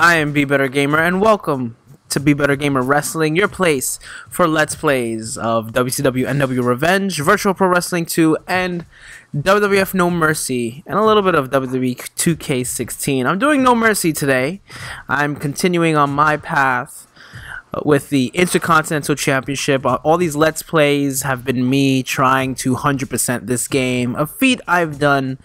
I am Be Better Gamer, and welcome to Be Better Gamer Wrestling, your place for Let's Plays of WCW NW Revenge, Virtual Pro Wrestling 2, and WWF No Mercy, and a little bit of WWE 2K16. I'm doing No Mercy today. I'm continuing on my path with the Intercontinental Championship. All these Let's Plays have been me trying to 100% this game, a feat I've done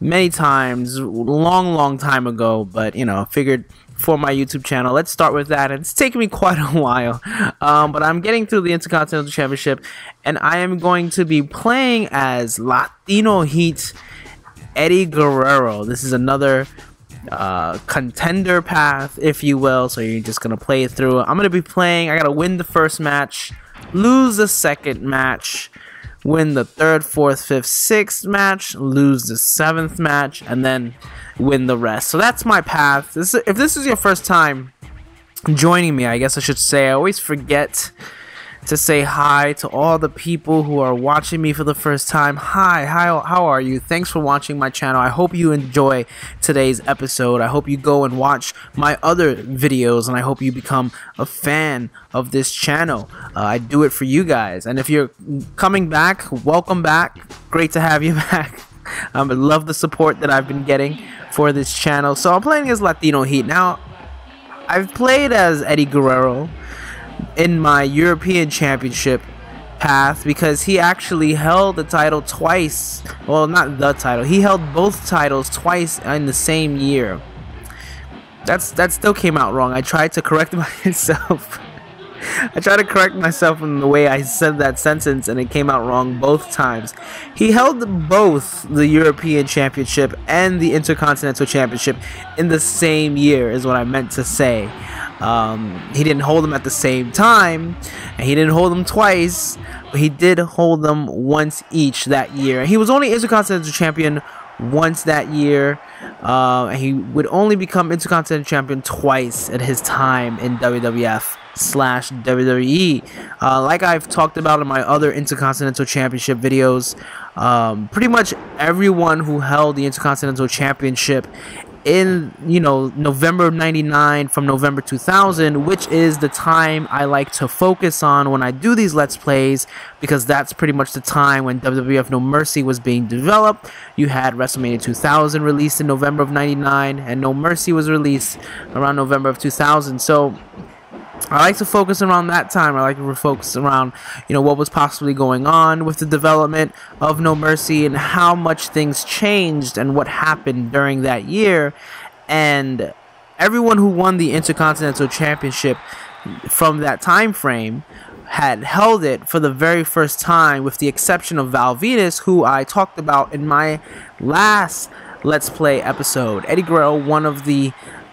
many times, long, long time ago, but you know, figured for my YouTube channel. Let's start with that. It's taken me quite a while, um, but I'm getting through the Intercontinental Championship, and I am going to be playing as Latino Heat Eddie Guerrero. This is another uh, contender path, if you will. So you're just gonna play it through. I'm gonna be playing. I gotta win the first match, lose the second match win the third, fourth, fifth, sixth match, lose the seventh match, and then win the rest. So that's my path. This, if this is your first time joining me, I guess I should say, I always forget to say hi to all the people who are watching me for the first time. Hi, how, how are you? Thanks for watching my channel. I hope you enjoy today's episode. I hope you go and watch my other videos and I hope you become a fan of this channel. Uh, I do it for you guys. And if you're coming back, welcome back. Great to have you back. Um, I love the support that I've been getting for this channel. So I'm playing as Latino Heat. Now, I've played as Eddie Guerrero in my European Championship path because he actually held the title twice. Well, not the title. He held both titles twice in the same year. That's that still came out wrong. I tried to correct myself. I tried to correct myself in the way I said that sentence and it came out wrong both times. He held both the European Championship and the Intercontinental Championship in the same year is what I meant to say. Um, he didn't hold them at the same time, and he didn't hold them twice, but he did hold them once each that year. He was only Intercontinental Champion once that year. Uh, he would only become Intercontinental Champion twice at his time in WWF slash WWE. Uh, like I've talked about in my other Intercontinental Championship videos, um, pretty much everyone who held the Intercontinental Championship in you know November 99 from November 2000 which is the time I like to focus on when I do these let's plays because that's pretty much the time when WWF No Mercy was being developed. You had WrestleMania 2000 released in November of 99 and No Mercy was released around November of 2000 so I like to focus around that time. I like to focus around, you know, what was possibly going on with the development of No Mercy and how much things changed and what happened during that year. And everyone who won the Intercontinental Championship from that time frame had held it for the very first time, with the exception of Val Venis, who I talked about in my last Let's Play episode. Eddie Guerrero, one of the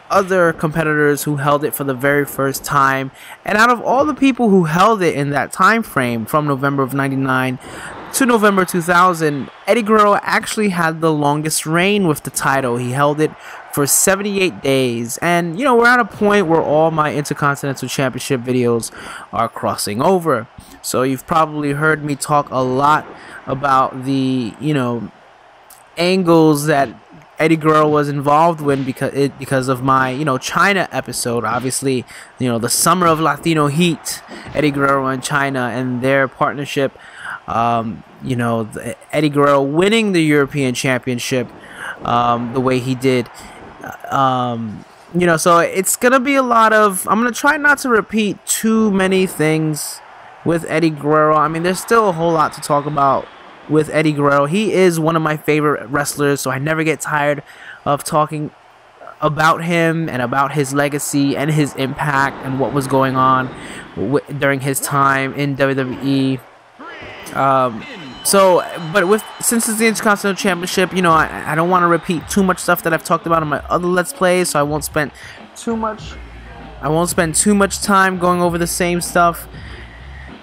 other competitors who held it for the very first time. And out of all the people who held it in that time frame from November of 99 to November 2000, Eddie Guerrero actually had the longest reign with the title. He held it for 78 days. And, you know, we're at a point where all my Intercontinental Championship videos are crossing over. So you've probably heard me talk a lot about the, you know, angles that Eddie Guerrero was involved with because it because of my you know Chyna episode. Obviously, you know the Summer of Latino Heat, Eddie Guerrero and Chyna and their partnership. Um, you know the, Eddie Guerrero winning the European Championship um, the way he did. Um, you know, so it's gonna be a lot of. I'm gonna try not to repeat too many things with Eddie Guerrero. I mean, there's still a whole lot to talk about with Eddie Guerrero. He is one of my favorite wrestlers, so I never get tired of talking about him and about his legacy and his impact and what was going on during his time in WWE. Um, so, but with since it's the Intercontinental Championship, you know, I, I don't want to repeat too much stuff that I've talked about in my other Let's Plays, so I won't spend too much. I won't spend too much time going over the same stuff.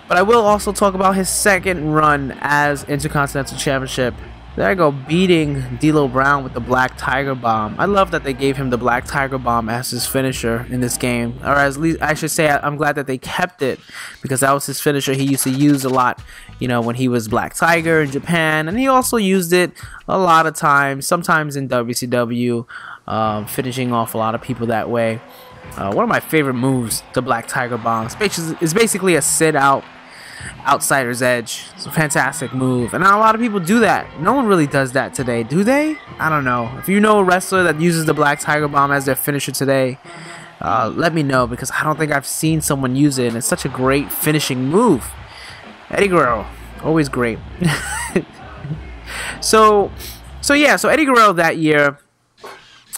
But I will also talk about his second run as Intercontinental Championship. There I go, beating D'Lo Brown with the Black Tiger Bomb. I love that they gave him the Black Tiger Bomb as his finisher in this game. Or at least, I should say, I'm glad that they kept it because that was his finisher he used to use a lot, you know, when he was Black Tiger in Japan. And he also used it a lot of times, sometimes in WCW. um, finishing off a lot of people that way. Uh, one of my favorite moves, the Black Tiger Bomb, is basically a sit out outsider's edge. It's a fantastic move, and not a lot of people do that. No one really does that today, do they? I don't know. If you know a wrestler that uses the Black Tiger Bomb as their finisher today, uh, let me know because I don't think I've seen someone use it, and it's such a great finishing move. Eddie Guerrero, always great. so, so yeah, so Eddie Guerrero that year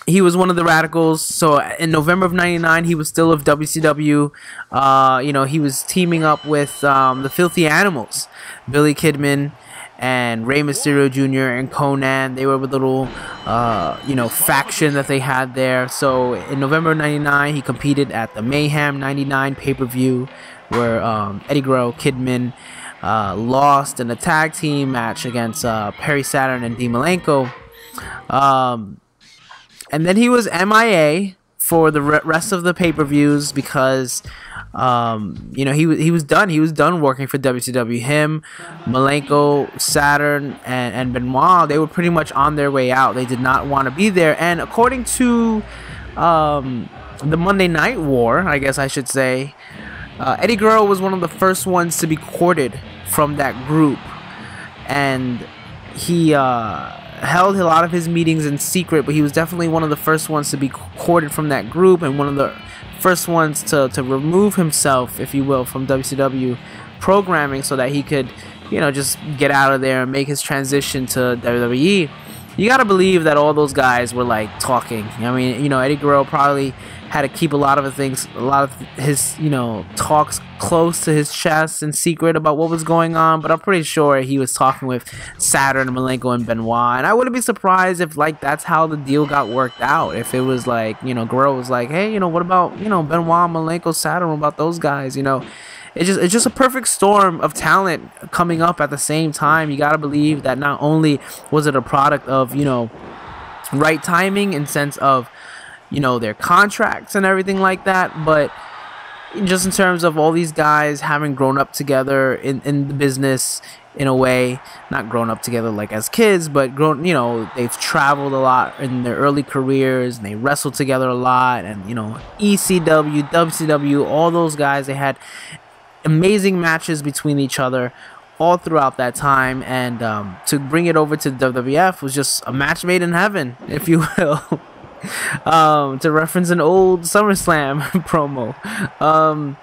he was one of the radicals. So in November of '99, he was still of WCW. Uh, you know, he was teaming up with um, the Filthy Animals, Billy Kidman and Rey Mysterio Jr. and Konnan. They were with a little, uh, you know, faction that they had there. So in November '99, he competed at the Mayhem '99 pay per view, where um, Eddie Guerrero, Kidman. Uh, lost in a tag team match against uh, Perry Saturn and Dean Malenko. Um, and then he was MIA for the rest of the pay per views because, um, you know, he he was done. He was done working for WCW. Him, Malenko, Saturn, and and Benoit, they were pretty much on their way out. They did not want to be there. And according to um, the Monday Night War, I guess I should say, uh, Eddie Guerrero was one of the first ones to be courted from that group, and he. Uh, held a lot of his meetings in secret, but he was definitely one of the first ones to be courted from that group and one of the first ones to, to remove himself, if you will, from WCW programming so that he could, you know, just get out of there and make his transition to WWE. You gotta believe that all those guys were like talking. I mean, you know, Eddie Guerrero probably had to keep a lot of the things, a lot of his, you know, talks close to his chest in secret about what was going on. But I'm pretty sure he was talking with Saturn, Malenko, and Benoit. And I wouldn't be surprised if like that's how the deal got worked out. If it was like, you know, Guerrero was like, hey, you know, what about you know Benoit, Malenko, Saturn? What about those guys? You know. It's just it's just a perfect storm of talent coming up at the same time. You gotta believe that not only was it a product of you know right timing in sense of you know their contracts and everything like that but just in terms of all these guys having grown up together in, in the business in a way not grown up together like as kids but grown you know they've traveled a lot in their early careers and they wrestled together a lot and you know ECW WCW all those guys they had amazing matches between each other all throughout that time and um, to bring it over to WWF was just a match made in heaven if you will um, to reference an old SummerSlam promo. Um,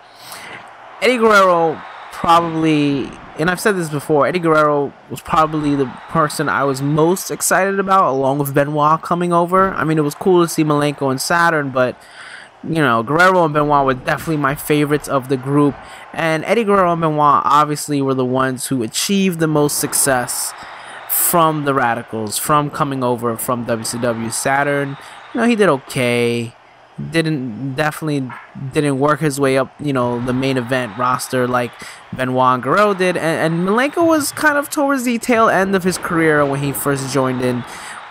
Eddie Guerrero probably, and I've said this before, Eddie Guerrero was probably the person I was most excited about, along with Benoit coming over. I mean, it was cool to see Malenko and Saturn, but you know, Guerrero and Benoit were definitely my favorites of the group. And Eddie Guerrero and Benoit obviously were the ones who achieved the most success from the Radicals, from coming over from WCW. Saturn you know, he did okay. Didn't definitely didn't work his way up, you know, the main event roster like Benoit and Guerrero did, and, and Malenko was kind of towards the tail end of his career when he first joined in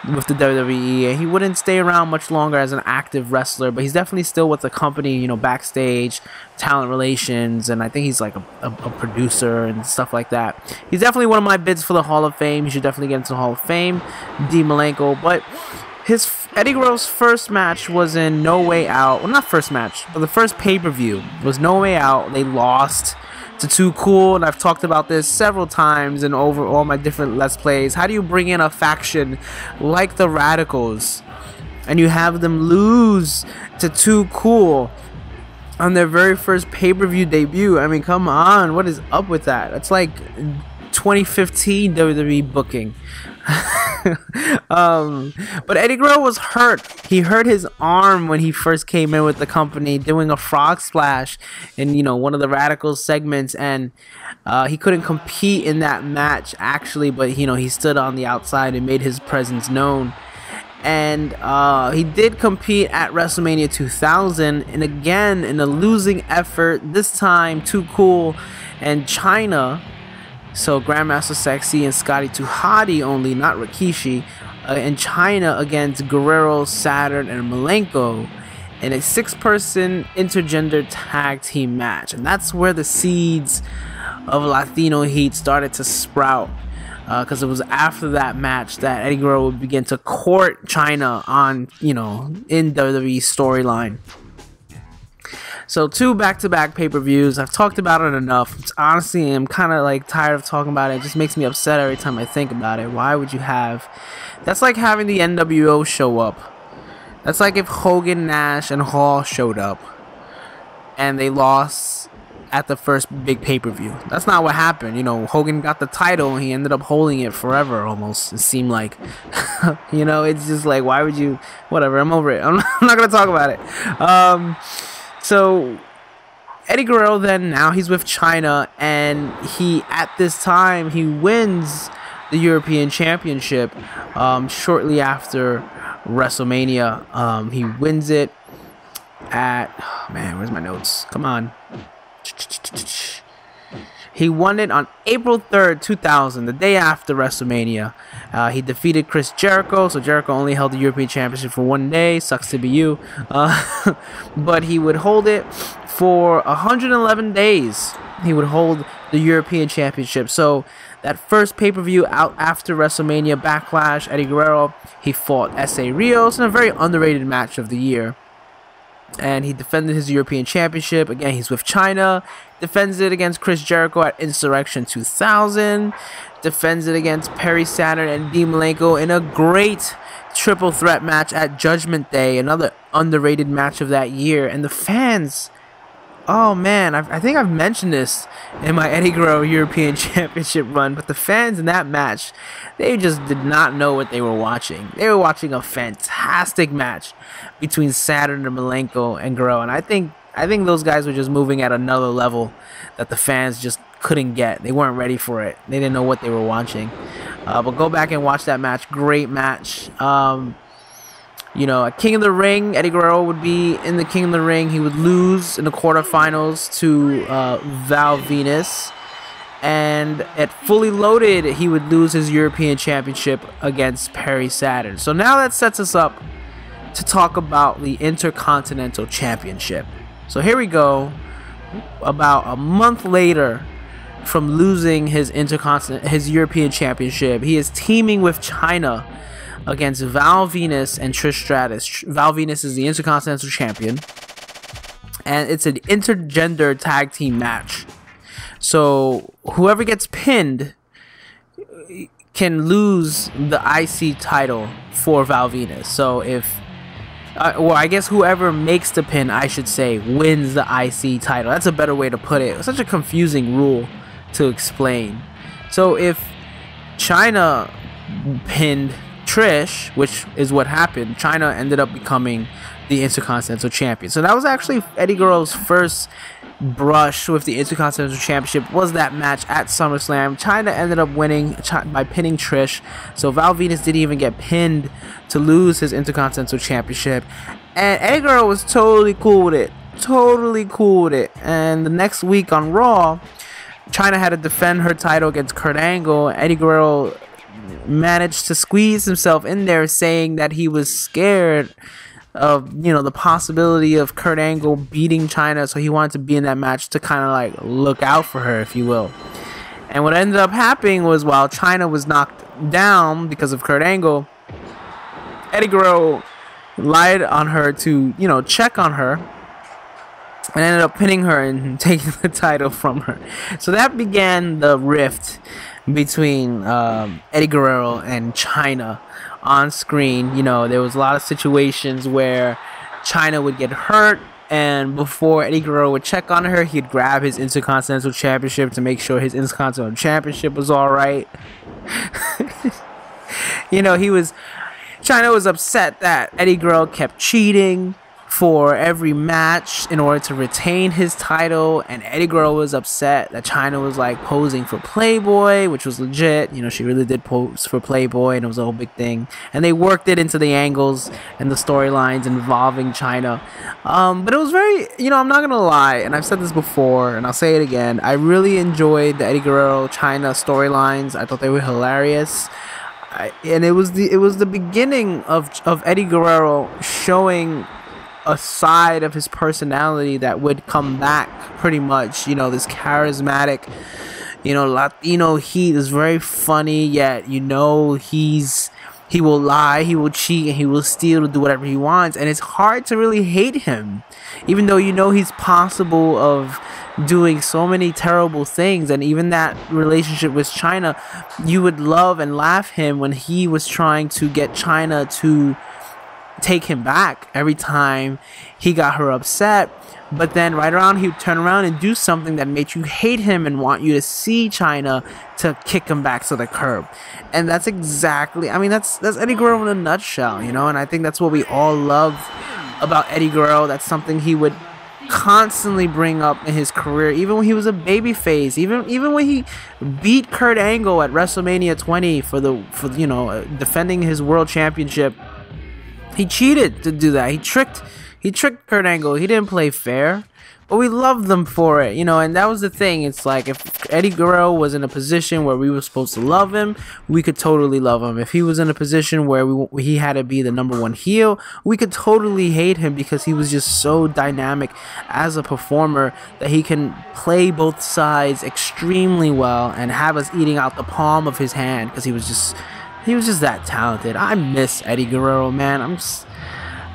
with the WWE. He wouldn't stay around much longer as an active wrestler, but he's definitely still with the company, you know, backstage, talent relations, and I think he's like a, a, a, producer and stuff like that. He's definitely one of my bids for the Hall of Fame. He should definitely get into the Hall of Fame, D. Malenko, but his Eddie Guerrero's first match was in No Way Out. Well, not first match, but the first pay per view was No Way Out. They lost to Too Cool, and I've talked about this several times in over all my different Let's Plays. How do you bring in a faction like the Radicals and you have them lose to Too Cool? On their very first pay per view debut. I mean, come on. What is up with that? It's like 2015 WWE booking. um, but Eddie Guerrero was hurt. He hurt his arm when he first came in with the company, doing a frog splash in you know one of the radical segments, and uh, he couldn't compete in that match actually. But you know he stood on the outside and made his presence known. And uh, he did compete at WrestleMania 2000, and again in a losing effort. This time, Too Cool and Chyna so Grand Master Sexay and Scotty 2 Hotty only, not Rikishi. Uh, and Chyna against Guerrero, Saturn, and Malenko in a six-person intergender tag team match. And that's where the seeds of Latino heat started to sprout. because uh, it was after that match that Eddie Guerrero would begin to court Chyna on, you know, in WWE storyline. So two back-to-back pay-per-views. I've talked about it enough. It's, honestly, I'm kind of like tired of talking about it. It just makes me upset every time I think about it. Why would you have? That's like having the NWO show up. That's like if Hogan, Nash, and Hall showed up, and they lost at the first big pay-per-view. That's not what happened. You know, Hogan got the title and he ended up holding it forever almost. It seemed like you know, it's just like why would you whatever, I'm over it. I'm not, I'm not to talk about it. Um so Eddie Guerrero then now he's with Chyna and he at this time he wins the European Championship um, shortly after WrestleMania. Um, he wins it at oh man, where's my notes? Come on. He won it on April 3rd, 2000, the day after WrestleMania. Uh, he defeated Chris Jericho, so Jericho only held the European Championship for one day. Sucks to be you. Uh, but he would hold it for 111 days. He would hold the European Championship. So that first pay per view out after WrestleMania Backlash, Eddie Guerrero, he fought Essa Rios in a very underrated match of the year and he defended his European Championship. Again, he's with Chyna. Defends it against Chris Jericho at Insurrextion 2000. Defends it against Perry Saturn and Dean Malenko in a great triple threat match at Judgment Day, another underrated match of that year. And the fans Oh man, I've, i think I've mentioned this in my Eddie Guerrero European Championship run, but the fans in that match, they just did not know what they were watching. They were watching a fantastic match between Saturn and Malenko and Guerrero, and I think I think those guys were just moving at another level that the fans just couldn't get. They weren't ready for it. They didn't know what they were watching. Uh, but go back and watch that match. Great match. Um, you know, at King of the Ring, Eddie Guerrero would be in the King of the Ring. He would lose in the quarterfinals to uh, Val Venis. And at Fully Loaded, he would lose his European Championship against Perry Saturn. So now that sets us up to talk about the Intercontinental Championship. So here we go. About a month later from losing his Intercontinental, his European Championship, he is teaming with Chyna against Val Venis and Trish Stratus. Val Venis is the Intercontinental Champion, and it's an intergender tag team match. So whoever gets pinned can lose the IC title for Val Venis. So if uh, well, I guess whoever makes the pin, I should say, wins the IC title. That's a better way to put it. It's such a confusing rule to explain. So if Chyna pinned Trish, which is what happened, Chyna ended up becoming the Intercontinental Champion. So that was actually Eddie Guerrero's first brush with the Intercontinental Championship was that match at SummerSlam. Chyna ended up winning by pinning Trish. So Val Venis didn't even get pinned to lose his Intercontinental Championship. And Eddie Guerrero was totally cool with it. Totally cool with it. And the next week on Raw, Chyna had to defend her title against Kurt Angle. Eddie Guerrero managed to squeeze himself in there saying that he was scared of you know the possibility of Kurt Angle beating Chyna. So he wanted to be in that match to kind of like look out for her if you will. And what ended up happening was while Chyna was knocked down because of Kurt Angle Eddie Guerrero lied on her to you know check on her and ended up pinning her and taking the title from her. So that began the rift between um, Eddie Guerrero and Chyna on screen. You know, there was a lot of situations where Chyna would get hurt, and before Eddie Guerrero would check on her, he'd grab his Intercontinental Championship to make sure his Intercontinental Championship was all right. you know, he was. Chyna was upset that Eddie Guerrero kept cheating for every match in order to retain his title. And Eddie Guerrero was upset that Chyna was like posing for Playboy, which was legit. You know, she really did pose for Playboy, and it was a whole big thing. And they worked it into the angles and the storylines involving Chyna. Um, but it was very, you know, I'm not gonna lie, and I've said this before, and I'll say it again. I really enjoyed the Eddie Guerrero Chyna storylines. I thought they were hilarious. I, and it was the it was the beginning of of Eddie Guerrero showing a side of his personality that would come back pretty much you know this charismatic you know, Latino heat is very funny, yet you know he's he will lie, he will cheat, and he will steal do whatever he wants. And it's hard to really hate him, even though you know he's possible of doing so many terrible things. And even that relationship with Chyna you would love and laugh him when he was trying to get Chyna to take him back every time he got her upset. But then right around, he would turn around and do something that made you hate him and want you to see Chyna to kick him back to the curb. And that's exactly, I mean, that's that's Eddie Guerrero in a nutshell, you know. And I think that's what we all love about Eddie Guerrero. That's something he would constantly bring up in his career, even when he was a babyface, even even when he beat Kurt Angle at WrestleMania 20 for the for you know uh, defending his world championship. He cheated to do that. He tricked he tricked Kurt Angle. He didn't play fair. But we loved them for it, you know, and that was the thing. It's like if Eddie Guerrero was in a position where we were supposed to love him, we could totally love him. If he was in a position where we he had to be the number one heel, we could totally hate him because he was just so dynamic as a performer that he can play both sides extremely well and have us eating out the palm of his hand because he was just he was just that talented. I miss Eddie Guerrero, man. I'm just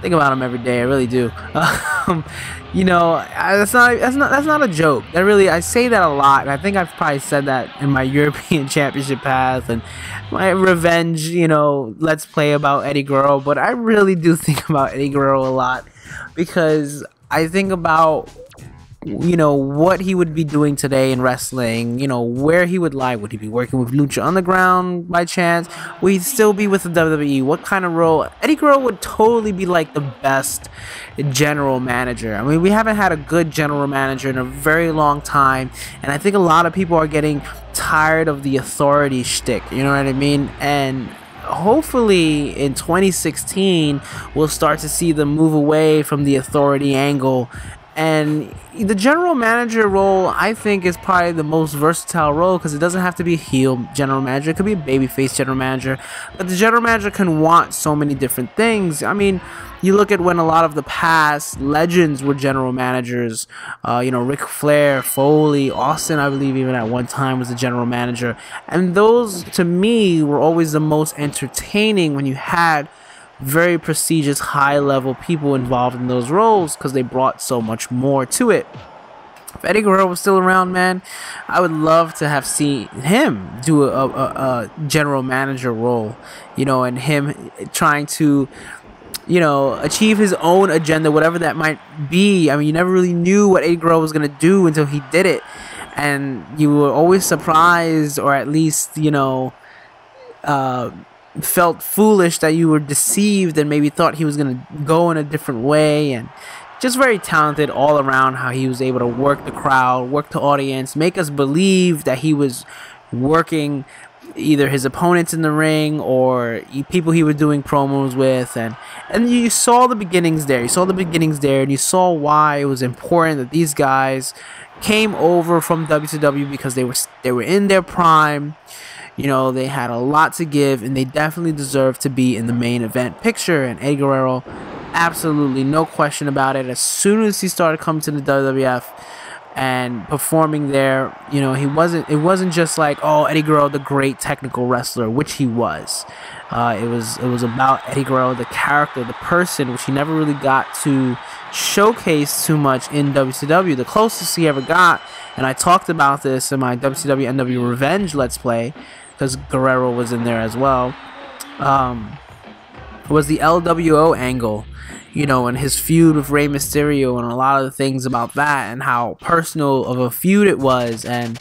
think about him every day. I really do. Um, you know, I, that's not that's not that's not a joke. That really, I say that a lot, and I think I've probably said that in my European Championship path and my revenge. You know, let's play about Eddie Guerrero. But I really do think about Eddie Guerrero a lot because I think about you know what he would be doing today in wrestling you know where he would lie. Would he be working with lucha underground by chance? Would he still be with the wwe what kind of role? Eddie guerrero would totally be like the best general manager. I mean we haven't had a good general manager in a very long time and i think a lot of people are getting tired of the authority shtick you know what i mean? And hopefully in 2016 we'll start to see them move away from the authority angle and the general manager role, I think, is probably the most versatile role because it doesn't have to be a heel general manager. It could be a babyface general manager. But the general manager can want so many different things. I mean, you look at when a lot of the past legends were general managers. Uh, you know, Ric Flair, Foley, Austin, I believe, even at one time was a general manager. And those, to me, were always the most entertaining when you had very prestigious, high level people involved in those roles because they brought so much more to it. If Eddie Guerrero was still around, man, I would love to have seen him do a, a, a general manager role, you know, and him trying to you know, achieve his own agenda, whatever that might be. I mean, you never really knew what Eddie Guerrero was gonna do until he did it, and you were always surprised, or at least, you know, uh, felt foolish that you were deceived and maybe thought he was going to go in a different way and just very talented all around how he was able to work the crowd, work the audience, make us believe that he was working either his opponents in the ring or people he was doing promos with. And and you saw the beginnings there. You saw the beginnings there and you saw why it was important that these guys came over from WCW because they were they were in their prime you know, they had a lot to give and they definitely deserve to be in the main event picture. And Eddie Guerrero, absolutely no question about it. As soon as he started coming to the WWF and performing there, you know, he wasn't, it wasn't just like, oh, Eddie Guerrero, the great technical wrestler, which he was. Uh, it was, it was about Eddie Guerrero, the character, the person, which he never really got to showcase too much in WCW. The closest he ever got, and I talked about this in my WCW NW Revenge Let's Play, because Guerrero was in there as well, um, was the LWO angle, you know, and his feud with Rey Mysterio and a lot of the things about that and how personal of a feud it was and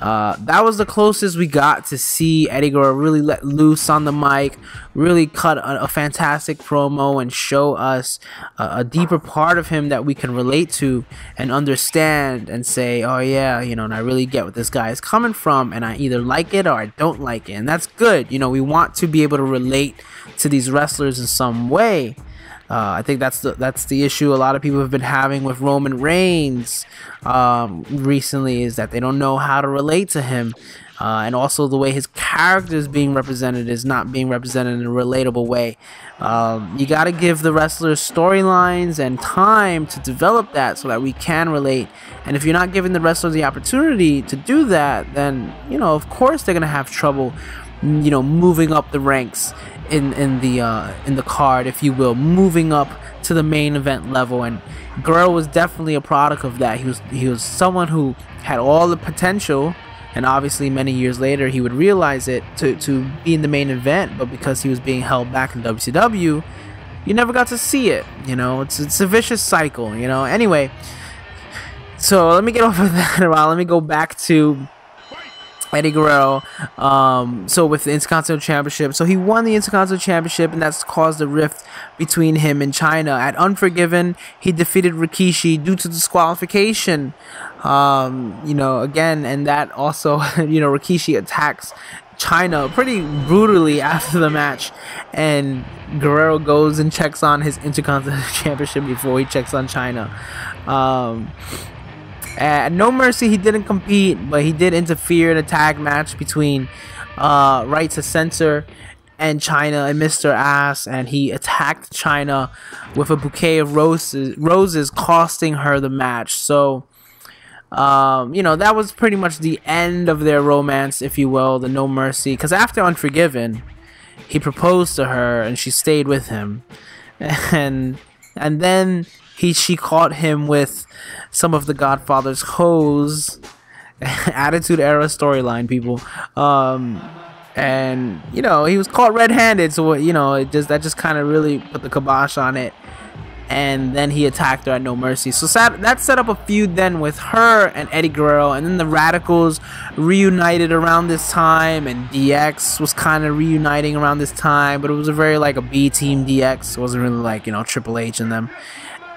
uh, that was the closest we got to see Eddie Guerrero really let loose on the mic, really cut a, a fantastic promo and show us a, a, deeper part of him that we can relate to and understand and say, oh yeah, you know, and I really get what this guy is coming from, and I either like it or I don't like it, and that's good. You know, we want to be able to relate to these wrestlers in some way. Uh, I think that's the that's the issue a lot of people have been having with Roman Reigns um, recently is that they don't know how to relate to him, uh, and also the way his character is being represented is not being represented in a relatable way. Um, you got to give the wrestlers storylines and time to develop that so that we can relate. And if you're not giving the wrestlers the opportunity to do that, then you know of course they're gonna have trouble, you know, moving up the ranks in in the uh, in the card, if you will, moving up to the main event level. And Guerrero was definitely a product of that. He was he was someone who had all the potential, and obviously many years later he would realize it to to be in the main event. But because he was being held back in WCW, you never got to see it. You know, it's it's a vicious cycle. You know. Anyway, so let me get off of that a while. Let me go back to Eddie Guerrero. Um, so with the Intercontinental Championship, so he won the Intercontinental Championship, and that's caused a rift between him and Chyna. At Unforgiven, he defeated Rikishi due to disqualification. Um, you know, again, and that also, you know, Rikishi attacks Chyna pretty brutally after the match, and Guerrero goes and checks on his Intercontinental Championship before he checks on Chyna. Um, at No Mercy, he didn't compete, but he did interfere in a tag match between uh, Right to Censor and Chyna and Mr. Ass, and he attacked Chyna with a bouquet of roses, roses costing her the match. So, um, you know, that was pretty much the end of their romance, if you will, the No Mercy. Because after Unforgiven, he proposed to her and she stayed with him, and and then he she caught him with some of the Godfather's hoes, Attitude Era storyline, people. Um, and you know he was caught red-handed, so you know it just that just kind of really put the kibosh on it. And then he attacked her at No Mercy. So that set up a feud then with her and Eddie Guerrero, and then the Radicals reunited around this time, and DX was kind of reuniting around this time, but it was a very like a B team DX. It wasn't really like you know Triple H and them.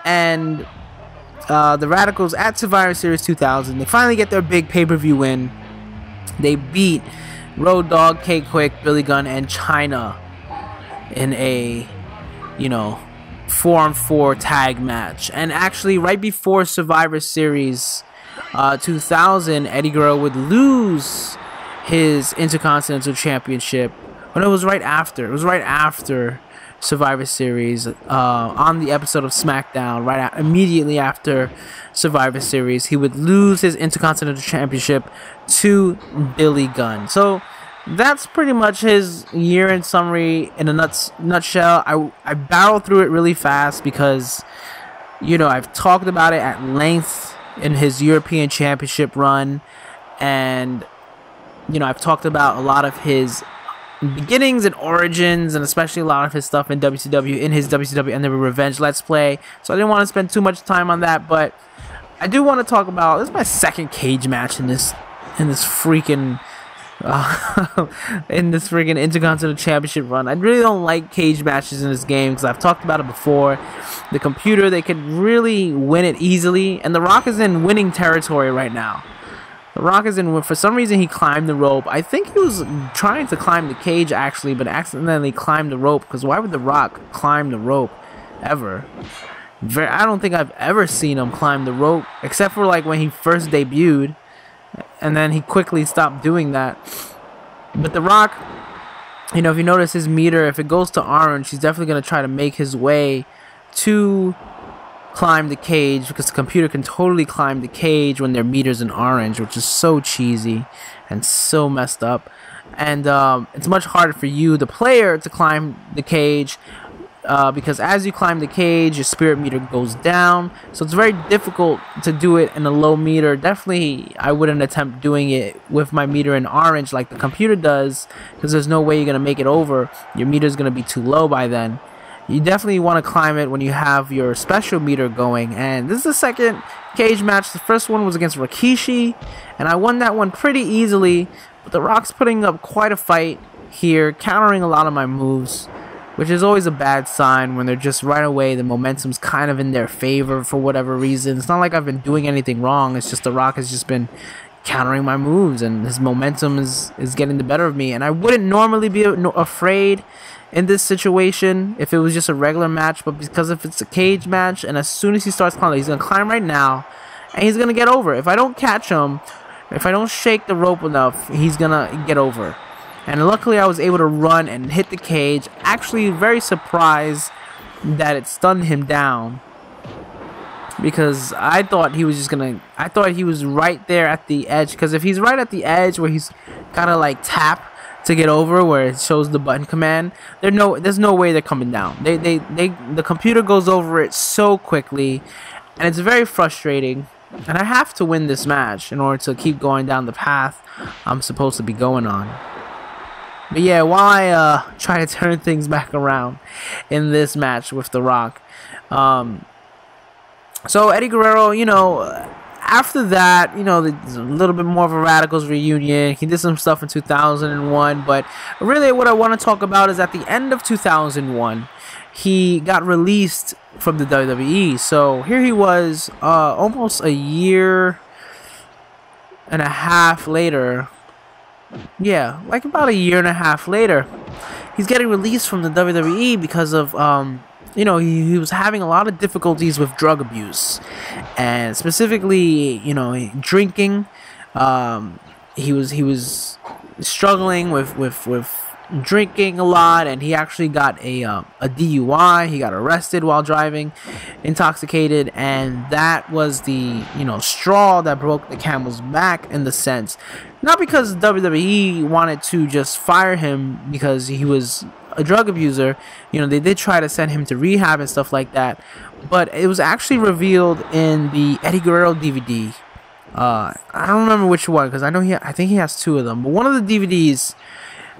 And uh, the Radicals at Survivor Series 2000. They finally get their big pay per view win. They beat Road Dogg, K-Kwik, Billy Gunn, and Chyna in a, you know, four on four tag match. And actually, right before Survivor Series uh, 2000, Eddie Guerrero would lose his Intercontinental Championship. When it was right after. It was right after Survivor Series uh, on the episode of SmackDown right at, immediately after Survivor Series. He would lose his Intercontinental Championship to Billy Gunn. So that's pretty much his year in summary in a nuts, nutshell. I, I barreled through it really fast because, you know, I've talked about it at length in his European Championship run. And, you know, I've talked about a lot of his beginnings and origins, and especially a lot of his stuff in WCW, in his WCW and the Revenge Let's Play. So I didn't want to spend too much time on that, but I do want to talk about this is my second cage match in this in this freaking uh, in this freaking Intercontinental Championship run. I really don't like cage matches in this game because I've talked about it before. The computer they could really win it easily, and The Rock is in winning territory right now. The Rock is in. For some reason, he climbed the rope. I think he was trying to climb the cage actually, but accidentally climbed the rope. Because why would The Rock climb the rope ever? Very, I don't think I've ever seen him climb the rope, except for like when he first debuted, and then he quickly stopped doing that. But The Rock, you know, if you notice his meter, if it goes to orange, he's definitely gonna try to make his way to climb the cage because the computer can totally climb the cage when their meter's in orange, which is so cheesy and so messed up. And um, it's much harder for you, the player, to climb the cage uh, because as you climb the cage, your spirit meter goes down. So it's very difficult to do it in a low meter. Definitely, I wouldn't attempt doing it with my meter in orange like the computer does because there's no way you're going to make it over. Your meter's going to be too low by then you definitely want to climb it when you have your special meter going. And this is the second cage match. The first one was against Rikishi, and I won that one pretty easily. But The Rock's putting up quite a fight here, countering a lot of my moves, which is always a bad sign when they're just right away, the momentum's kind of in their favor for whatever reason. It's not like I've been doing anything wrong, it's just The Rock has just been countering my moves and his momentum is, is getting the better of me and I wouldn't normally be afraid in this situation if it was just a regular match, but because if it's a cage match, and as soon as he starts climbing, he's gonna climb right now, and he's gonna get over. If I don't catch him, if I don't shake the rope enough, he's gonna get over. And luckily, I was able to run and hit the cage. Actually, very surprised that it stunned him down because I thought he was just gonna. I thought he was right there at the edge. Because if he's right at the edge where he's gotta like tap to get over, where it shows the button command, there no, there's no way they're coming down. They, they, they, the computer goes over it so quickly, and it's very frustrating. And I have to win this match in order to keep going down the path I'm supposed to be going on. But yeah, while I uh, try to turn things back around in this match with The Rock, um, so Eddie Guerrero, you know, after that, you know, a little bit more of a Radicals reunion. He did some stuff in 2001, but really what I want to talk about is at the end of 2001, he got released from the WWE. So here he was, uh, almost a year and a half later. Yeah, like about a year and a half later, he's getting released from the WWE because of um, you know, he, he was having a lot of difficulties with drug abuse, and specifically, you know, drinking. Um, he was he was struggling with with with drinking a lot, and he actually got a uh, a DUI. He got arrested while driving, intoxicated, and that was the you know straw that broke the camel's back in the sense, not because WWE wanted to just fire him because he was a drug abuser. You know, they did try to send him to rehab and stuff like that, but it was actually revealed in the Eddie Guerrero DVD. Uh, I don't remember which one because I know he. I think he has two of them, but one of the DVDs.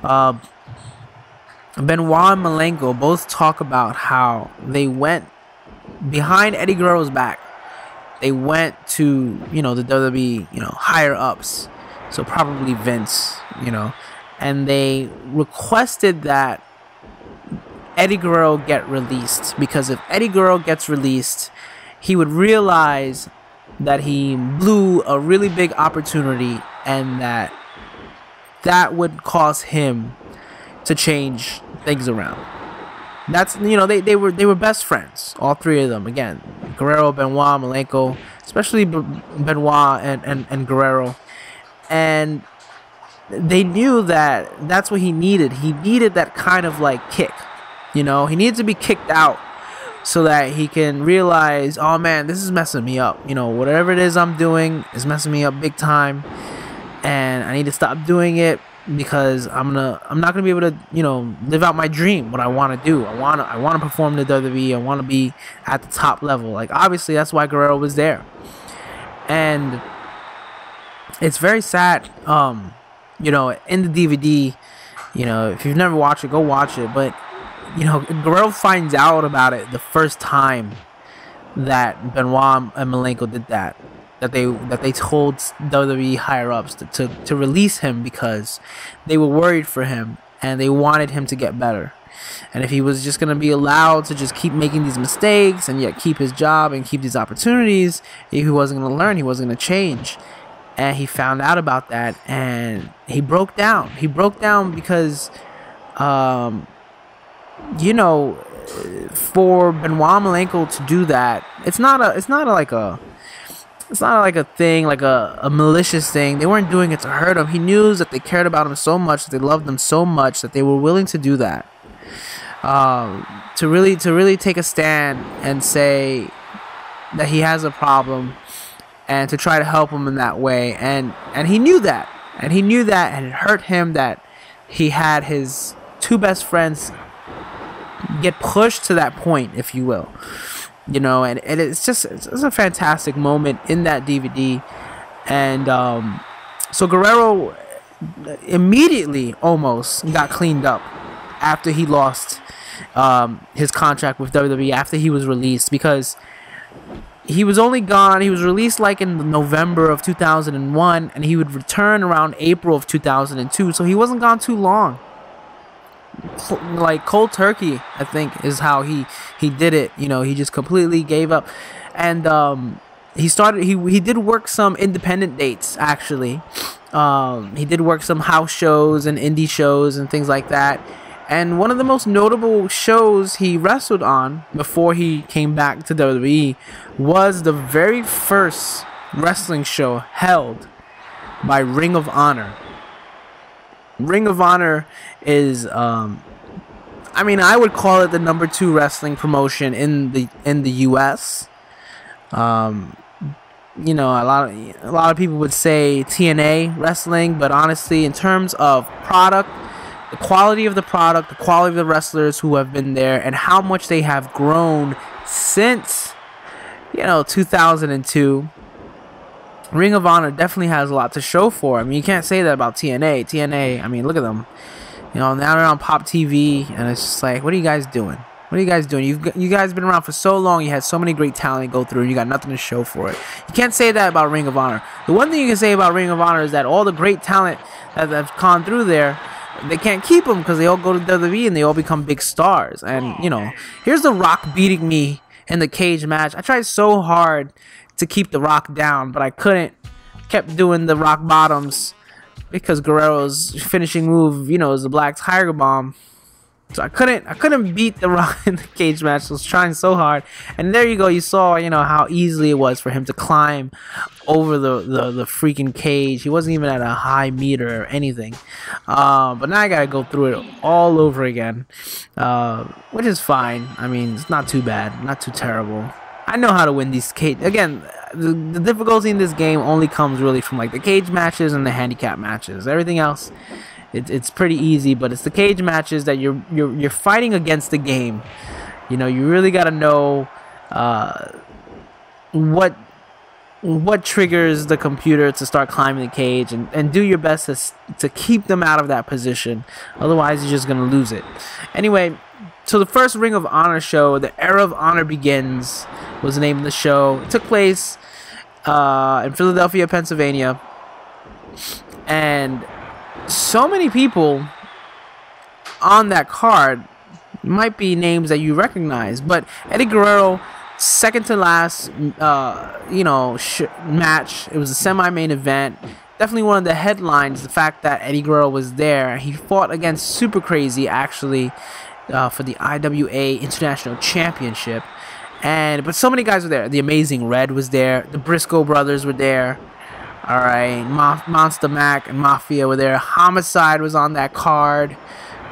Uh, Benoit and Malenko both talk about how they went behind Eddie Guerrero's back. They went to, you know, the WWE, you know, higher ups. So probably Vince, you know, and they requested that Eddie Guerrero get released because if Eddie Guerrero gets released, he would realize that he blew a really big opportunity and that that would cause him to change things around. That's you know they, they were they were best friends, all three of them. Again, Guerrero, Benoit, Malenko, especially Benoit and, and, and Guerrero, and they knew that that's what he needed. He needed that kind of like kick you know, he needs to be kicked out so that he can realize, oh man, this is messing me up. You know, whatever it is I'm doing is messing me up big time, and I need to stop doing it because I'm gonna I'm not gonna be able to you know live out my dream what I want to do. I want to I want to perform the WWE I want to be at the top level. Like obviously that's why Guerrero was there. And it's very sad um you know in the DVD you know if you've never watched it go watch it. But you know, Guerrero finds out about it the first time that Benoit and Malenko did that. That they that they told WWE higher ups to, to, to release him because they were worried for him and they wanted him to get better. And if he was just gonna be allowed to just keep making these mistakes and yet keep his job and keep these opportunities, he wasn't gonna learn, he wasn't gonna change. And he found out about that and he broke down. He broke down because um, you know, for Benoit Malenko to do that, it's not a, it's not a, like a, it's not like a thing, like a, a malicious thing. They weren't doing it to hurt him. He knew that they cared about him so much, that they loved him so much, that they were willing to do that. Um, to really, to really take a stand and say that he has a problem, and to try to help him in that way. And and he knew that, and he knew that, and it hurt him that he had his two best friends get pushed to that point, if you will. You know, and, and it's just it's, it's a fantastic moment in that DVD. And um, so Guerrero immediately almost got cleaned up after he lost um, his contract with WWE after he was released because he was only gone he was released like in november of 2001 and he would return around april of 2002 so he wasn't gone too long like cold turkey i think is how he he did it you know he just completely gave up. And um he started he he did work some independent dates actually. Um he did work some house shows and indie shows and things like that. And one of the most notable shows he wrestled on before he came back to WWE was the very first wrestling show held by Ring of Honor. Ring of Honor is um, I mean, I would call it the number two wrestling promotion in the in the U.S. Um, you know, a lot of a lot of people would say TNA wrestling, but honestly, in terms of product, the quality of the product, the quality of the wrestlers who have been there, and how much they have grown since you know 2002. Ring of Honor definitely has a lot to show for. I mean, you can't say that about TNA. TNA, I mean, look at them. You know, now they're on Pop TV, and it's just like, what are you guys doing? What are you guys doing? You've you guys been around for so long. You had so many great talent go through, and you got nothing to show for it. You can't say that about Ring of Honor. The one thing you can say about Ring of Honor is that all the great talent that have gone through there, they can't keep them because they all go to WWE and they all become big stars. And you know, here's The Rock beating me in the cage match. I tried so hard to keep The Rock down, but I couldn't. Kept doing the rock bottoms because Guerrero's finishing move, you know, is the Black Tiger Bomb. So I couldn't I couldn't beat the Rock in the cage match. I was trying so hard. And there you go. You saw, you know, how easily it was for him to climb over the, the, the freaking cage. He wasn't even at a high meter or anything. Uh, but now I gotta go through it all over again. Uh, which is fine. I mean, it's not too bad. Not too terrible. I know how to win these cage. Again, the, the difficulty in this game only comes really from like the cage matches and the handicap matches. Everything else, it, it's pretty easy. But it's the cage matches that you're you're you're fighting against the game. You know, you really got to know uh, what what triggers the computer to start climbing the cage and, and do your best to, to keep them out of that position. Otherwise, you're just going to lose it. Anyway, so the first Ring of Honor show, The Era of Honor Begins, was the name of the show. It took place uh, in Philadelphia, Pennsylvania, and so many people on that card might be names that you recognize, but Eddie Guerrero, second to last, uh, you know, match. It was a semi-main event. Definitely one of the headlines. The fact that Eddie Guerrero was there. He fought against Super Crazy actually uh, for the IWA International Championship. And but so many guys were there. The Amazing Red was there. The Briscoe brothers were there. All right, Mo- Monsta Mack and Mafia were there. Homicide was on that card.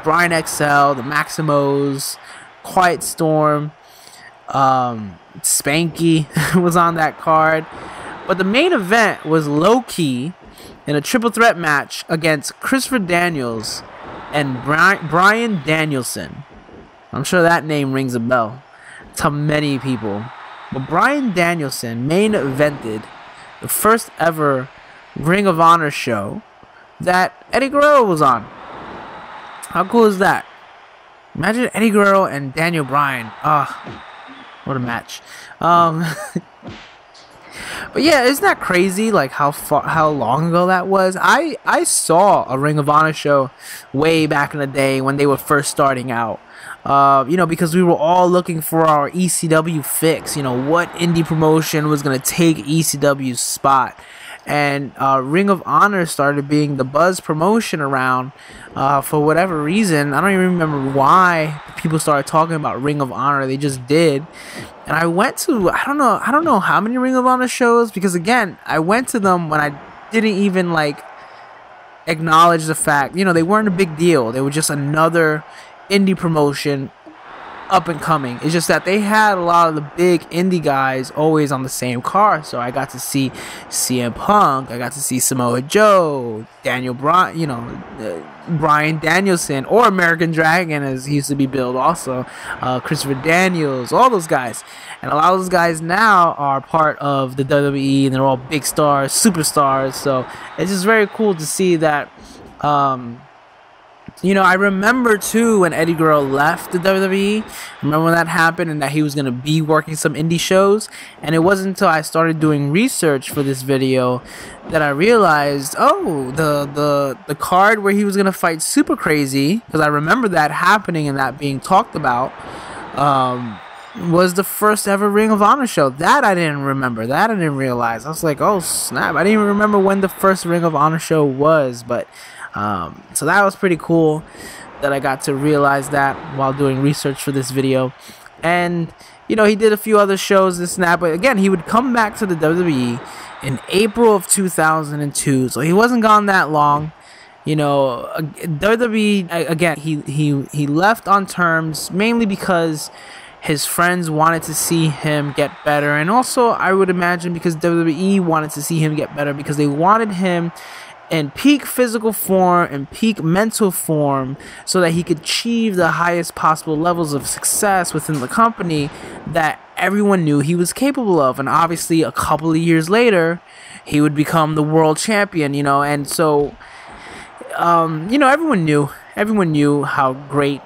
Brian XL, the Maximos, Quiet Storm, um, Spanky was on that card. But the main event was Low Ki in a triple threat match against Christopher Daniels and Brian Danielson. I'm sure that name rings a bell to many people. But Brian Danielson main evented the first ever Ring of Honor show that Eddie Guerrero was on. How cool is that? Imagine Eddie Guerrero and Daniel Bryan. Ah, oh, what a match. Um, but yeah, isn't that crazy? Like how far, how long ago that was? I I saw a Ring of Honor show way back in the day when they were first starting out. Uh, you know, because we were all looking for our ECW fix. You know, what indie promotion was going to take ECW's spot. And uh, Ring of Honor started being the buzz promotion around uh, for whatever reason. I don't even remember why people started talking about Ring of Honor. They just did. And I went to I don't know I don't know how many Ring of Honor shows because again I went to them when I didn't even like acknowledge the fact you know they weren't a big deal. They were just another indie promotion up and coming. It's just that they had a lot of the big indie guys always on the same car. So I got to see CM Punk, I got to see Samoa Joe, Daniel Bryan, you know, uh, Bryan Danielson, or American Dragon as he used to be billed also, uh, Christopher Daniels, all those guys. And a lot of those guys now are part of the WWE and they're all big stars, superstars. So it's just very cool to see that. Um, you know, I remember too when Eddie Guerrero left the WWE. Remember when that happened and that he was gonna be working some indie shows. And it wasn't until I started doing research for this video that I realized, oh, the the the card where he was gonna fight Super Crazy, because I remember that happening and that being talked about. Um, was the first ever Ring of Honor show. That I didn't remember. That I didn't realize. I was like, oh snap! I didn't even remember when the first Ring of Honor show was, but um, so that was pretty cool. that I got to realize that while doing research for this video. And, you know, he did a few other shows, this and that. But again, he would come back to the WWE in April of 2002. So he wasn't gone that long. You know, WWE, again, he, he, he left on terms mainly because his friends wanted to see him get better. And also, I would imagine because WWE wanted to see him get better because they wanted him in peak physical form and peak mental form so that he could achieve the highest possible levels of success within the company that everyone knew he was capable of. And obviously, a couple of years later, he would become the world champion, you know, and so, um, you know, everyone knew, everyone knew how great,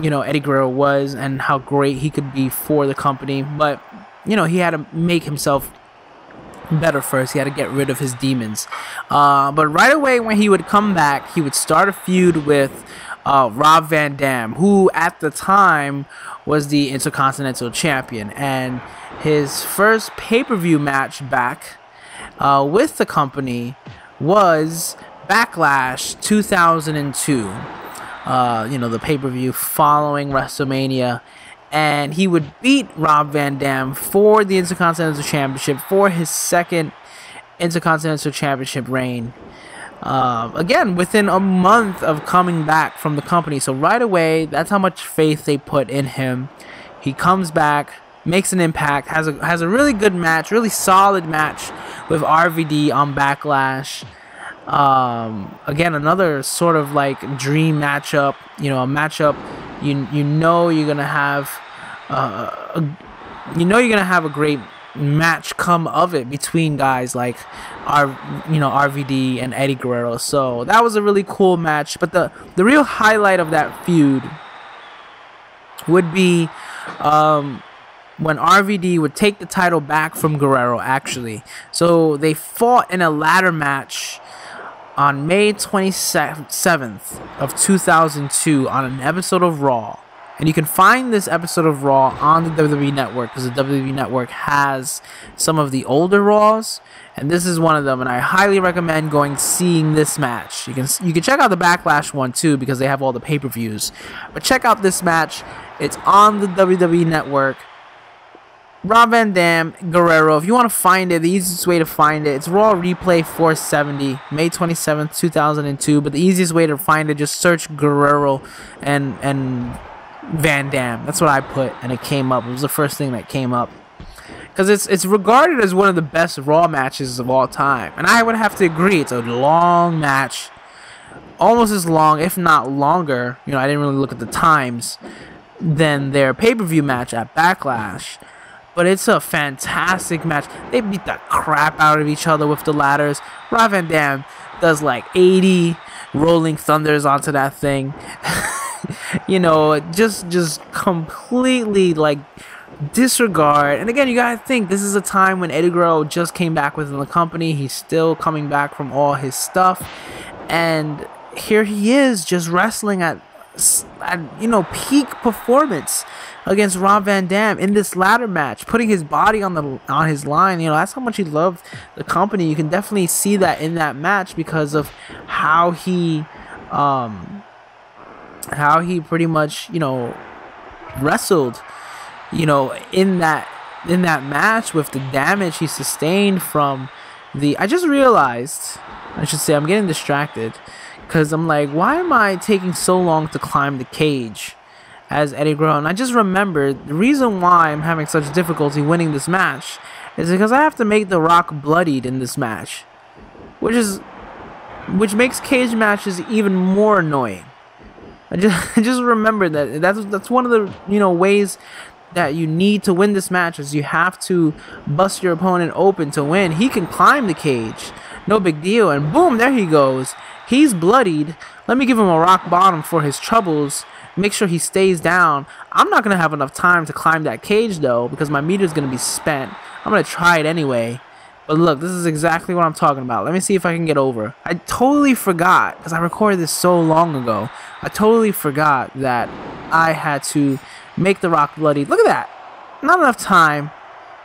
you know, Eddie Guerrero was and how great he could be for the company, but, you know, he had to make himself better first. He had to get rid of his demons. Uh, but right away, when he would come back, he would start a feud with uh, Rob Van Dam, who at the time was the Intercontinental Champion. And his first pay per view match back uh, with the company was Backlash 2002. Uh, you know, the pay per view following WrestleMania and he would beat Rob Van Dam for the Intercontinental Championship for his second Intercontinental Championship reign. Uh, again, within a month of coming back from the company, so right away, that's how much faith they put in him. He comes back, makes an impact, has a has a really good match, really solid match with RVD on Backlash. Um, again, another sort of like dream matchup. You know, a matchup you you know you're gonna have uh, a, you know you're gonna have a great match come of it between guys like our you know RVD and Eddie Guerrero. So that was a really cool match. But the the real highlight of that feud would be um, when RVD would take the title back from Guerrero. Actually, so they fought in a ladder match on May 27th of 2002 on an episode of Raw. And you can find this episode of Raw on the WWE Network because the WWE Network has some of the older Raws, and this is one of them. And I highly recommend going seeing this match. You can you can check out the Backlash one too because they have all the pay per views. But check out this match. It's on the WWE Network. Rob Van Dam, Guerrero. If you want to find it, the easiest way to find it, it's Raw Replay 470, May 27th, 2002. But the easiest way to find it, just search Guerrero and and Van Dam. That's what I put, and it came up. It was the first thing that came up. Because it's it's regarded as one of the best Raw matches of all time, and I would have to agree. It's a long match, almost as long, if not longer. You know, I didn't really look at the times than their pay-per-view match at Backlash but it's a fantastic match. They beat the crap out of each other with the ladders. Rob Van Dam does like 80 rolling thunders onto that thing. you know, just just completely like disregard. And again, you gotta think this is a time when Eddie Guerrero just came back within the company. He's still coming back from all his stuff, and here he is just wrestling at, at you know peak performance against Rob Van Dam in this ladder match, putting his body on the on his line. You know, that's how much he loved the company. You can definitely see that in that match because of how he um how he pretty much, you know, wrestled, you know, in that in that match with the damage he sustained from the I just realized I should say I'm getting distracted cuz I'm like why am I taking so long to climb the cage? as Eddie Guerrero. And I just remembered the reason why I'm having such difficulty winning this match is because I have to make The Rock bloodied in this match, which is which makes cage matches even more annoying. I just I just remember that that's that's one of the you know ways that you need to win this match is you have to bust your opponent open to win. He can climb the cage, no big deal, and boom, there he goes. He's bloodied. Let me give him a rock bottom for his troubles make sure he stays down. I'm not going to have enough time to climb that cage, though, because my meter is going to be spent. I'm going to try it anyway. But look, this is exactly what I'm talking about. Let me see if I can get over. I totally forgot, because I recorded this so long ago. I totally forgot that I had to make the rock bloody. Look at that. Not enough time.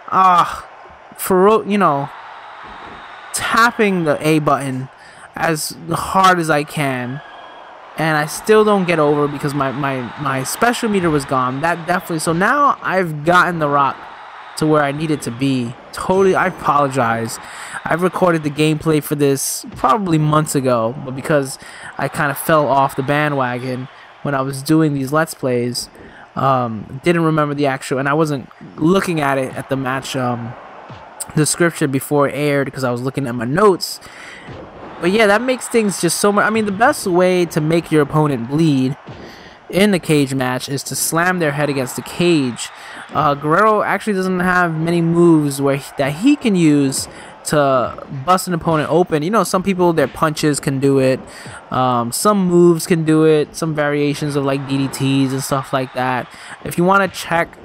Ah, for, you know, tapping the A button as hard as I can and I still don't get over because my, my, my special meter was gone. That definitely, so now I've gotten The Rock to where I needed to be. Totally, I apologize. I've recorded the gameplay for this probably months ago, but because I kind of fell off the bandwagon when I was doing these Let's Plays, um, didn't remember the actual, and I wasn't looking at it at the match um, description before it aired because I was looking at my notes. But yeah, that makes things just so much. I mean, the best way to make your opponent bleed in the cage match is to slam their head against the cage. Uh, Guerrero actually doesn't have many moves where he, that he can use to bust an opponent open. You know, some people their punches can do it. Um, some moves can do it. Some variations of like DDTs and stuff like that. If you want to check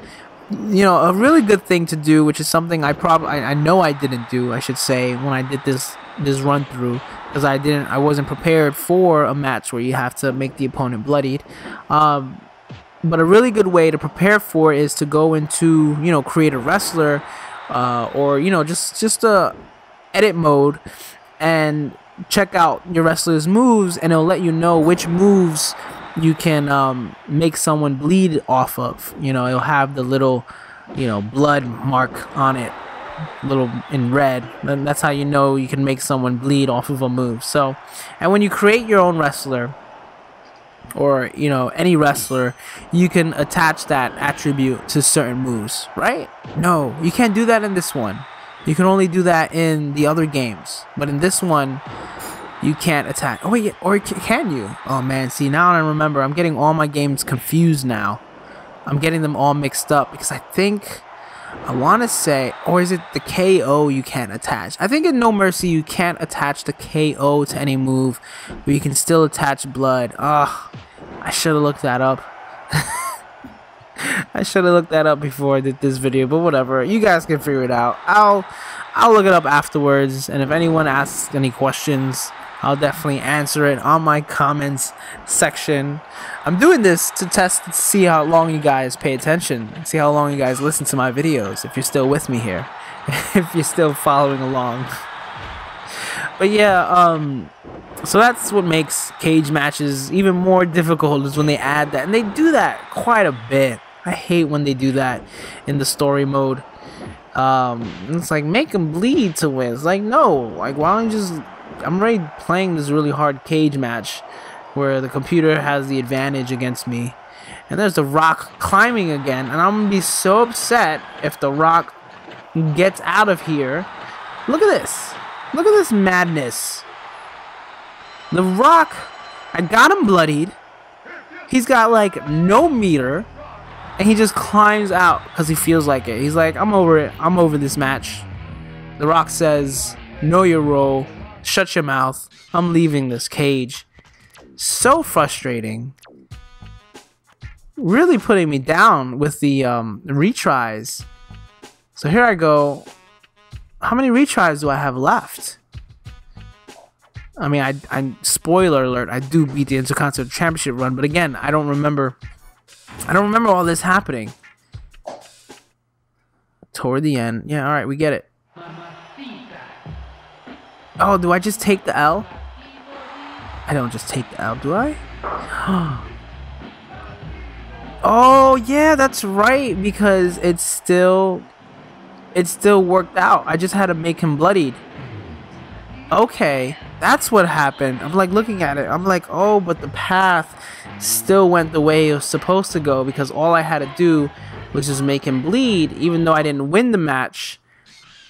you know a really good thing to do which is something i probably I, I, know i didn't do i should say when i did this this run through because i didn't i wasn't prepared for a match where you have to make the opponent bloodied. Um, but a really good way to prepare for is to go into you know create a wrestler uh, or you know just just a edit mode and check out your wrestler's moves and it'll let you know which moves you can um, make someone bleed off of. You know, it'll have the little, you know, blood mark on it, little in red. And that's how you know you can make someone bleed off of a move. So, and when you create your own wrestler, or you know any wrestler you can attach that attribute to certain moves right no you can't do that in this one you can only do that in the other games but in this one you can't attack. Oh wait, or can you? Oh man, see now I remember. I'm getting all my games confused now. I'm getting them all mixed up because I think I want to say, or is it the KO you can't attach? I think in No Mercy you can't attach the KO to any move, but you can still attach blood. Ugh, I should have looked that up. I should have looked that up before I did this video, but whatever. You guys can figure it out. I'll I'll look it up afterwards, and if anyone asks any questions, I'll definitely answer it on my comments section. I'm doing this to test to see how long you guys pay attention, see how long you guys listen to my videos, if you're still with me here, if you're still following along. But yeah, um, so that's what makes cage matches even more difficult is when they add that, and they do that quite a bit. I hate when they do that in the story mode. Um, it's like make them bleed to win. It's like no, like why don't you just I'm already playing this really hard cage match where the computer has the advantage against me. And there's the rock climbing again. And I'm to be so upset if the rock gets out of here. Look at this. Look at this madness. The rock, I got him bloodied. He's got like no meter. And he just climbs out because he feels like it. He's like, I'm over it. I'm over this match. The rock says, know your role. Shut your mouth. I'm leaving this cage. So frustrating. Really putting me down with the um, retries. So here I go. How many retries do I have left? I mean, I, I spoiler alert, I do beat the Intercontinental Championship run, but again, I don't remember. I don't remember all this happening. Toward the end, yeah, all right, we get it. Oh, do I just take the L? I don't just take the L, do I? oh, yeah, that's right, because it's still... It still worked out. I just had to make him bloodied. Okay, that's what happened. I'm like looking at it. I'm like, oh, but the path still went the way it was supposed to go because all I had to do was just make him bleed, even though I didn't win the match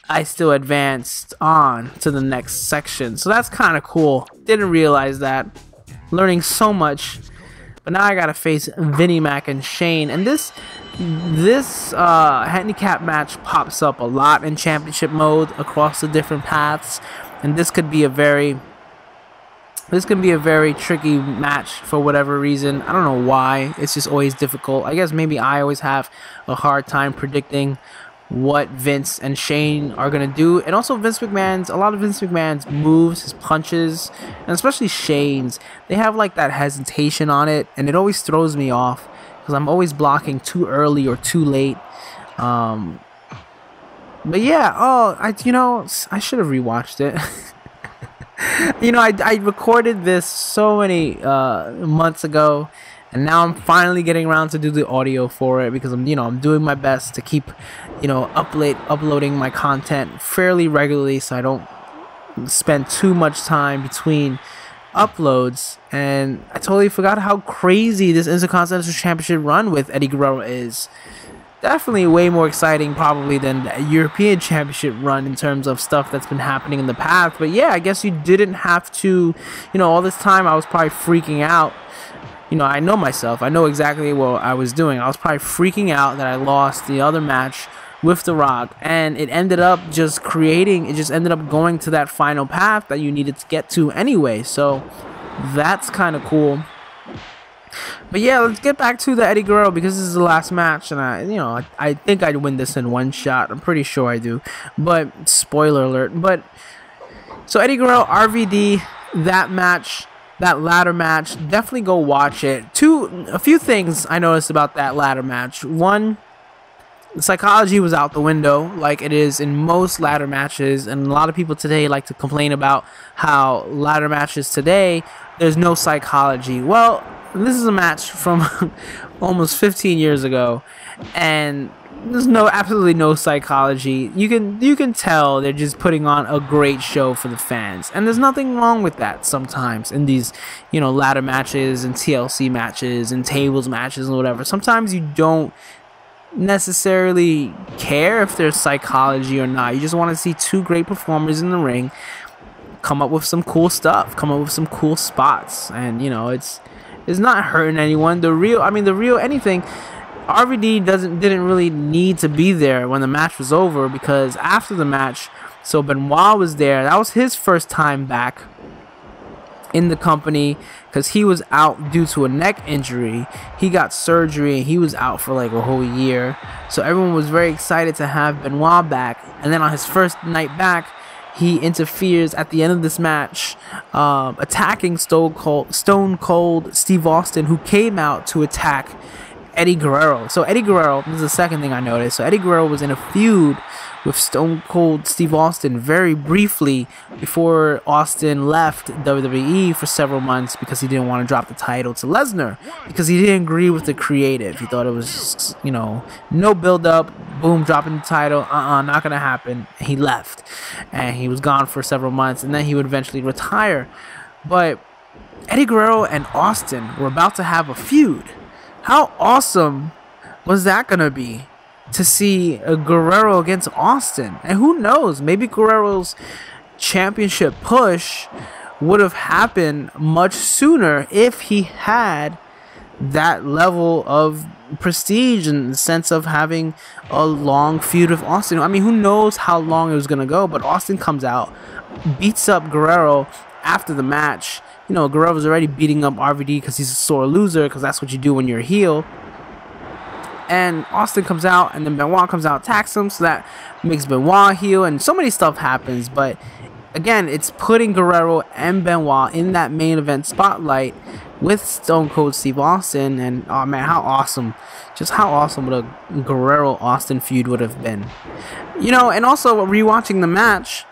I still advanced on to the next section. So that's kind of cool. Didn't realize that. Learning so much. But now I gotta face Vinnie Mac and Shane. And this this uh, handicap match pops up a lot in championship mode across the different paths. And this could be a very this can be a very tricky match for whatever reason. I don't know why. It's just always difficult. I guess maybe I always have a hard time predicting what Vince and Shane are gonna do, and also Vince McMahon's a lot of Vince McMahon's moves, his punches, and especially Shane's, they have like that hesitation on it, and it always throws me off because I'm always blocking too early or too late. Um, but yeah, oh, I you know I should have rewatched it. you know, I, I recorded this so many uh, months ago, and now I'm finally getting around to do the audio for it because I'm, you know, I'm doing my best to keep, you know, upload uploading my content fairly regularly, so I don't spend too much time between uploads. And I totally forgot how crazy this Intercontinental Championship run with Eddie Guerrero is definitely way more exciting probably than the European Championship run in terms of stuff that's been happening in the past. But yeah, I guess you didn't have to, you know, all this time I was probably freaking out. You know, I know myself. I know exactly what I was doing. I was probably freaking out that I lost the other match with The Rock, and it ended up just creating, it just ended up going to that final path that you needed to get to anyway. So that's kind of cool. But yeah, let's get back to the Eddie Guerrero because this is the last match, and I, you know, I, I think I'd win this in one shot. I'm pretty sure I do. But spoiler alert. But so Eddie Guerrero RVD that match, that ladder match, definitely go watch it. Two, a few things I noticed about that ladder match. One, psychology was out the window, like it is in most ladder matches, and a lot of people today like to complain about how ladder matches today there's no psychology. Well, this is a match from almost 15 years ago, and there's no absolutely no psychology. You can you can tell they're just putting on a great show for the fans, and there's nothing wrong with that. Sometimes in these you know ladder matches and TLC matches and tables matches and whatever, sometimes you don't necessarily care if there's psychology or not. You just want to see two great performers in the ring come up with some cool stuff, come up with some cool spots, and you know it's it's not hurting anyone. The real, I mean, the real anything. RVD doesn't didn't really need to be there when the match was over because after the match, so Benoit was there. That was his first time back in the company because he was out due to a neck injury. He got surgery and he was out for like a whole year. So everyone was very excited to have Benoit back. And then on his first night back, he interferes at the end of this match, um, attacking Stone Cold, Stone Cold Steve Austin, who came out to attack Eddie Guerrero. So Eddie Guerrero, this is the second thing I noticed. So Eddie Guerrero was in a feud with Stone Cold Steve Austin very briefly before Austin left WWE for several months because he didn't want to drop the title to Lesnar because he didn't agree with the creative. He thought it was, you know, no build up, boom, dropping the title, uh-uh, not gonna happen. He left, and he was gone for several months, and then he would eventually retire. But Eddie Guerrero and Austin were about to have a feud. How awesome was that gonna be? To see a Guerrero against Austin. And who knows, maybe Guerrero's championship push would have happened much sooner if he had that level of prestige and sense of having a long feud with Austin. I mean, who knows how long it was going to go, but Austin comes out, beats up Guerrero after the match. You know, Guerrero was already beating up RVD because he's a sore loser, because that's what you do when you're a heel and Austin comes out, and then Benoit comes out, attacks him, so that makes Benoit heel, and so many stuff happens. But again, it's putting Guerrero and Benoit in that main event spotlight with Stone Cold Steve Austin, and oh man, how awesome! Just how awesome would a Guerrero Austin feud would have been, you know? And also rewatching the match,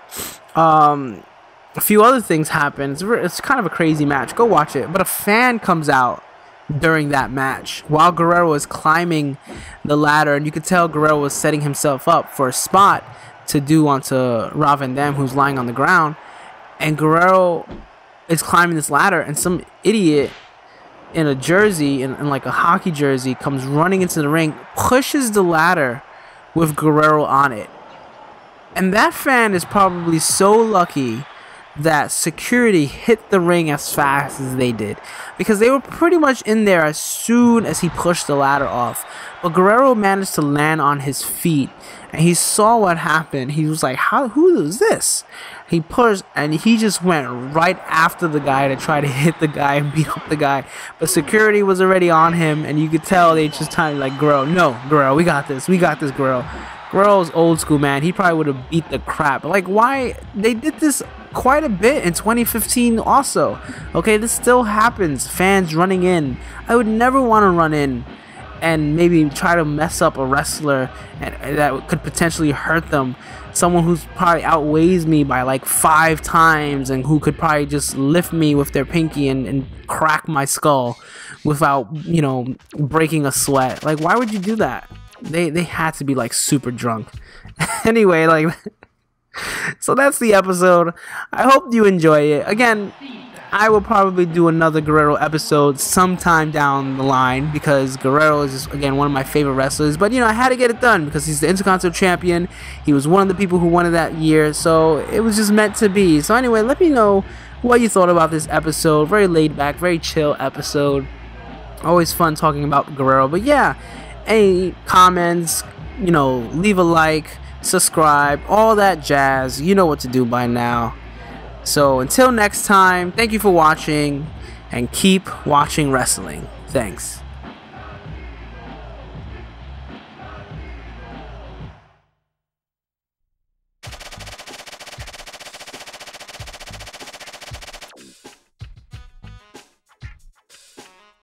um, a few other things happen. It's, it's kind of a crazy match. Go watch it. But a fan comes out during that match while Guerrero was climbing the ladder, and you could tell Guerrero was setting himself up for a spot to do onto Rob Dam, who's lying on the ground, and Guerrero is climbing this ladder, and some idiot in a jersey, in, in like a hockey jersey, comes running into the ring, pushes the ladder with Guerrero on it. And that fan is probably so lucky that security hit the ring as fast as they did because they were pretty much in there as soon as he pushed the ladder off. But Guerrero managed to land on his feet and he saw what happened. He was like, "How? Who is this?" He pushed and he just went right after the guy to try to hit the guy and beat up the guy. But security was already on him, and you could tell they just kind of like, "Guerrero, no, Guerrero, we got this, we got this, Guerrero." Guerrero's old school, man. He probably would have beat the crap. Like, why? They did this quite a bit in 2015 also. Okay, this still happens. Fans running in. I would never want to run in and maybe try to mess up a wrestler and, that could potentially hurt them someone who's probably outweighs me by like five times and who could probably just lift me with their pinky and, and crack my skull without you know breaking a sweat like why would you do that they they had to be like super drunk anyway like so that's the episode i hope you enjoy it again I will probably do another Guerrero episode sometime down the line because Guerrero is just, again one of my favorite wrestlers. But you know, I had to get it done because he's the Intercontinental Champion. He was one of the people who won it that year, so it was just meant to be. So anyway, let me know what you thought about this episode. Very laid back, very chill episode. Always fun talking about Guerrero. But yeah, any comments, you know, leave a like, subscribe, all that jazz. You know what to do by now. So until next time, thank you for watching and keep watching wrestling. Thanks.